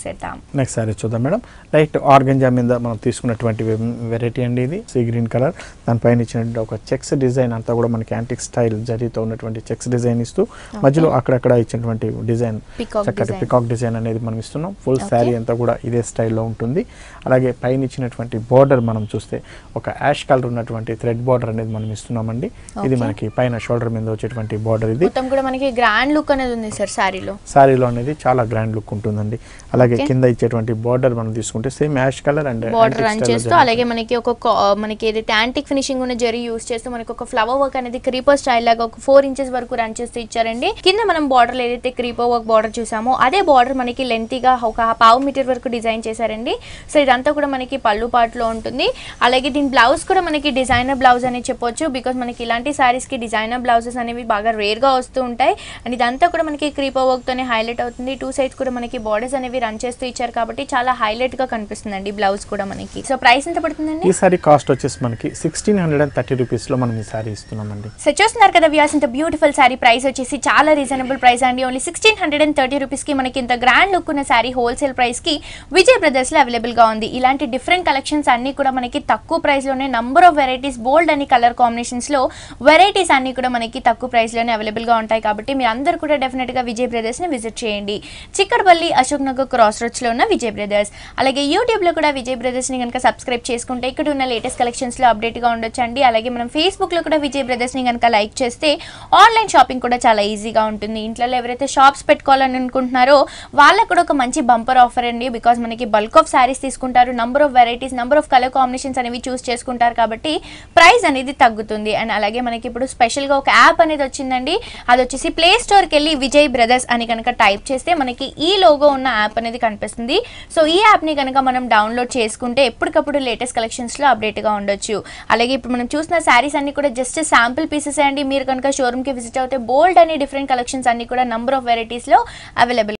చూసేద్దాం నెక్స్ట్ సారీ చూద్దాం madam. Light organza మీద మనం తీసుకున్నటువంటి వెరైటీ అండి ఇది. సీ గ్రీన్ కలర్ దానిపైన ఇచ్చినటువంటి ఒక చెక్స్ డిజైన్ అంతా కూడా మనకి యాంటిక్ స్టైల్ జరీతో ఉన్నటువంటి చెక్స్ డిజైన్ ఇస్తూ మధ్యలో అక్కడక్కడ ఇచ్చినటువంటి డిజైన్ చక్కటి. పికాక్ డిజైన్ అనేది మనం ఇస్తున్నాం. ఫుల్. శారీ అంతా కూడా ఇదే స్టైల్లో ఉంటుంది. అలాగే పైన ఇచ్చినటువంటి బార్డర్ మనం చూస్తే ఒక యాష్ కలర్ ఉన్నటువంటి థ్రెడ్ బార్డర్ అనేది మనం ఇస్తున్నామండి. ఇది. మనకి పైన షోల్డర్ మీద వచ్చేటువంటి బార్డర్ ఇది. కూడా మనకి గ్రాండ్ లుక్ అనేది ఉంది సార్ శారీలో శారీలో అనేది చాలా గ్రాండ్ లుక్ ఉంటుందండి. అలాగే Okay. కింద ఇచ్చేటువంటి బార్డర్ మనం తీసుకుంటే same ash colour and border run చేస్తూ అలాగే మనకి ఒక మనకి ఏదైతే యాంటిక్ ఫినిషింగ్ ఉన్న జరీ యూస్ చేస్తూ మనకి ఒక ఫ్లవర్ వర్క్ అనేది క్రీపర్ స్టైల్ లాగా ఒక ఫోర్ ఇంచెస్ వరకు రన్ చేస్తూ ఇచ్చారండి. కింద మనం బార్డర్ ఏదైతే క్రీపర్ వర్క్ బార్డర్ చూసామో అదే బార్డర్ మనకి లెంతీగా ఒక పావు మీటర్ వరకు డిజైన్ చేశారండి. సో ఇదంతా కూడా మనకి పళ్ళు పాటలో ఉంటుంది. అలాగే దీని బ్లౌజ్ కూడా మనకి డిజైనర్ బ్లౌజ్ అని చెప్పొచ్చు బికాస్ మనకి ఇలాంటి సారీస్కి డిజైనర్ బ్లౌజెస్ అనేవి బాగా రేర్గా వస్తూ ఉంటాయి. అండ్ ఇదంతా కూడా మనకి క్రీపర్ వర్క్ తోనే హైలైట్ అవుతుంది. టూ సైడ్స్ కూడా మనకి బార్డర్స్ అనేవి రన్ చేస్తూ ఇచ్చారు కాబట్టి చాలా హైలైట్గా కనిపిస్తుందండి బ్లౌజ్ కూడా మనకి. సో ప్రైస్ ఎంత పడుతుందండి? ఈ సారీ కాస్ట్ వచ్చేసి మనకి సిక్స్టీన్ హండ్రెడ్ అండ్ థర్టీ రూపీస్లో మనం ఈ సారీ ఇస్తున్నామండి. సో చూస్తున్నారు కదా వ్యాస్ ఇంత బ్యూటిఫుల్ శారీ ప్రైస్ వచ్చేసి చాలా రీజనబుల్ ప్రైస్ అండి. Only sixteen hundred and thirty రూపీస్కి మనకి ఇంత గ్రాండ్ లుక్ ఉన్న శారీ హోల్సేల్ ప్రైస్కి విజయ్ బ్రదర్స్లో అవైలబుల్గా ఉంది. ఇలాంటి డిఫరెంట్ కలెక్షన్స్ అన్నీ కూడా మనకి తక్కువ ప్రైస్లోనే నంబర్ ఆఫ్ వెరైటీస్ బోల్డ్ అని కలర్ కాంబినేషన్స్లో వెరైటీస్ అన్నీ కూడా మనకి తక్కువ ప్రైస్లోనే అవైలబుల్గా ఉంటాయి. కాబట్టి మీరు అందరూ కూడా డెఫినెట్గా విజయ్ బ్రదర్స్ని విజిట్ చేయండి. చిక్కడపల్లి అశోక్ నగర్ క్రాస్ రోడ్స్లో ఉన్న విజయ్ బ్రదర్స్. అలాగే యూట్యూబ్లో కూడా విజయ్ బ్రదర్స్ని కనుక సబ్స్క్రైబ్ చేసుకుంటే ఇక్కడ ఉన్న లేటెస్ట్ కలెక్షన్స్లో అప్డేట్గా ఉండొచ్చండి. అలాగే మనం ఫేస్బుక్లో కూడా విజయ్ బ్రదర్స్ని కనుక లైక్ చేస్తే ఆన్లైన్ షాపింగ్ కూడా చాలా ఈజీగా ఉంటుంది. ఇంట్లో ఎవరైతే షాప్స్ పెట్టుకోవాలని అనుకుంటున్నారో వాళ్ళకు కూడా ఒక మంచి బంపర్ ఆఫర్ అండి. బికాస్ మనకి బల్క్ ఆఫ్ శారీస్ తీసుకుంటారు. Number of varieties number of colour combinations అనేవి చూస్ చేసుకుంటారు కాబట్టి ప్రైస్ అనేది తగ్గుతుంది. అండ్ అలాగే మనకి ఇప్పుడు స్పెషల్గా ఒక యాప్ అనేది వచ్చిందండి. అది వచ్చేసి ప్లే స్టోర్కి వెళ్ళి విజయ్ బ్రదర్స్ అని కనుక టైప్ చేస్తే మనకి ఈ లోగో ఉన్న యాప్ అనేది కనిపిస్తుంది. సో ఈ యాప్ని కనుక మనం డౌన్లోడ్ చేసుకుంటే ఎప్పటికప్పుడు లేటెస్ట్ కలెక్షన్స్లో అప్డేట్గా ఉండొచ్చు. అలాగే ఇప్పుడు మనం చూసిన శారీస్ అన్ని కూడా జస్ట్ శాంపుల్ పీసెస్ అండి. మీరు కనుక షోరూమ్కి విజిట్ అవుతే బోల్డ్ అని డిఫరెంట్ కలెక్షన్స్ అన్ని కూడా నంబర్ ఆఫ్ వెరైటీస్లో అవైలబుల్